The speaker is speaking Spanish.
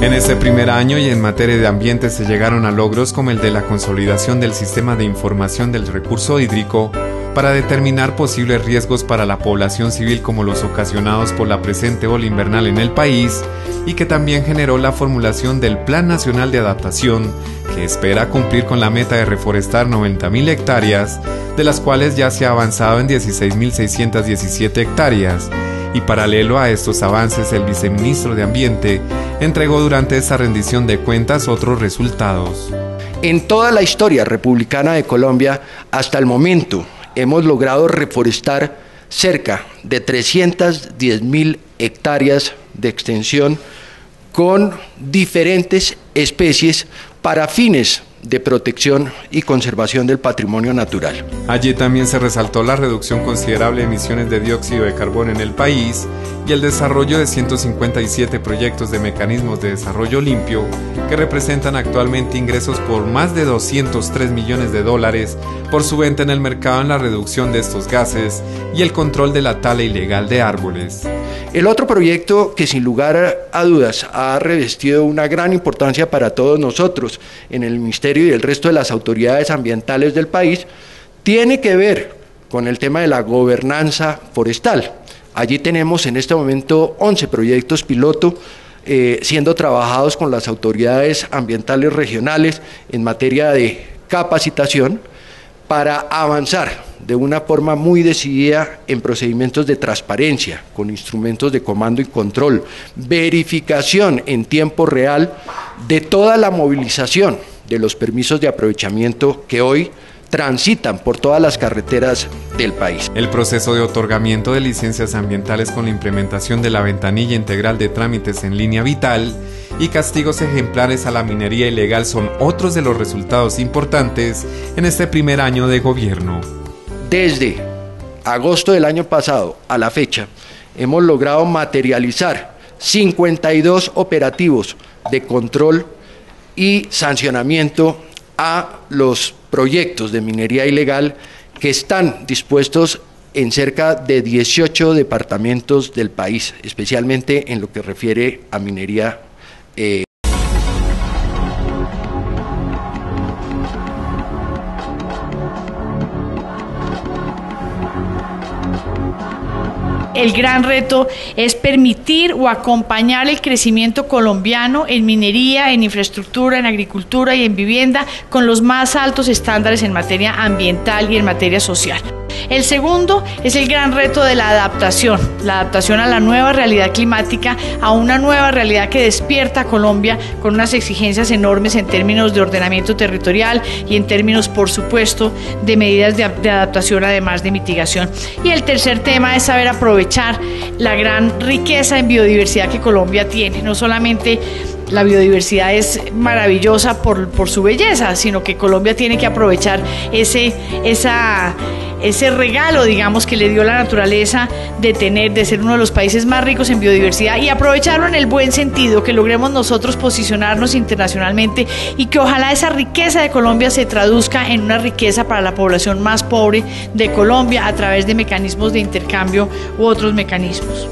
En ese primer año y en materia de ambiente se llegaron a logros como el de la consolidación del sistema de información del recurso hídrico para determinar posibles riesgos para la población civil como los ocasionados por la presente ola invernal en el país y que también generó la formulación del Plan Nacional de Adaptación que espera cumplir con la meta de reforestar 90.000 hectáreas, de las cuales ya se ha avanzado en 16.617 hectáreas y paralelo a estos avances el viceministro de Ambiente entregó durante esa rendición de cuentas otros resultados. En toda la historia republicana de Colombia, hasta el momento, hemos logrado reforestar cerca de 310 mil hectáreas de extensión con diferentes especies para fines de protección y conservación del patrimonio natural. Allí también se resaltó la reducción considerable de emisiones de dióxido de carbono en el país y el desarrollo de 157 proyectos de mecanismos de desarrollo limpio que representan actualmente ingresos por más de 203 millones de dólares por su venta en el mercado en la reducción de estos gases y el control de la tala ilegal de árboles. El otro proyecto que sin lugar a dudas ha revestido una gran importancia para todos nosotros en el Ministerio y el resto de las autoridades ambientales del país tiene que ver con el tema de la gobernanza forestal. Allí tenemos en este momento 11 proyectos piloto eh, siendo trabajados con las autoridades ambientales regionales en materia de capacitación para avanzar de una forma muy decidida en procedimientos de transparencia, con instrumentos de comando y control, verificación en tiempo real de toda la movilización de los permisos de aprovechamiento que hoy transitan por todas las carreteras del país. El proceso de otorgamiento de licencias ambientales con la implementación de la ventanilla integral de trámites en línea vital y castigos ejemplares a la minería ilegal son otros de los resultados importantes en este primer año de gobierno. Desde agosto del año pasado a la fecha, hemos logrado materializar 52 operativos de control y sancionamiento a los proyectos de minería ilegal que están dispuestos en cerca de 18 departamentos del país, especialmente en lo que refiere a minería eh, el gran reto es permitir o acompañar el crecimiento colombiano en minería, en infraestructura, en agricultura y en vivienda con los más altos estándares en materia ambiental y en materia social. El segundo es el gran reto de la adaptación, la adaptación a la nueva realidad climática, a una nueva realidad que despierta a Colombia con unas exigencias enormes en términos de ordenamiento territorial y en términos, por supuesto, de medidas de, adaptación, además de mitigación. Y el tercer tema es saber aprovechar la gran riqueza en biodiversidad que Colombia tiene, no solamente la biodiversidad es maravillosa por, por, su belleza, sino que Colombia tiene que aprovechar ese, esa, ese regalo, digamos, que le dio la naturaleza de tener, de ser uno de los países más ricos en biodiversidad y aprovecharlo en el buen sentido, que logremos nosotros posicionarnos internacionalmente y que ojalá esa riqueza de Colombia se traduzca en una riqueza para la población más pobre de Colombia a través de mecanismos de intercambio u otros mecanismos.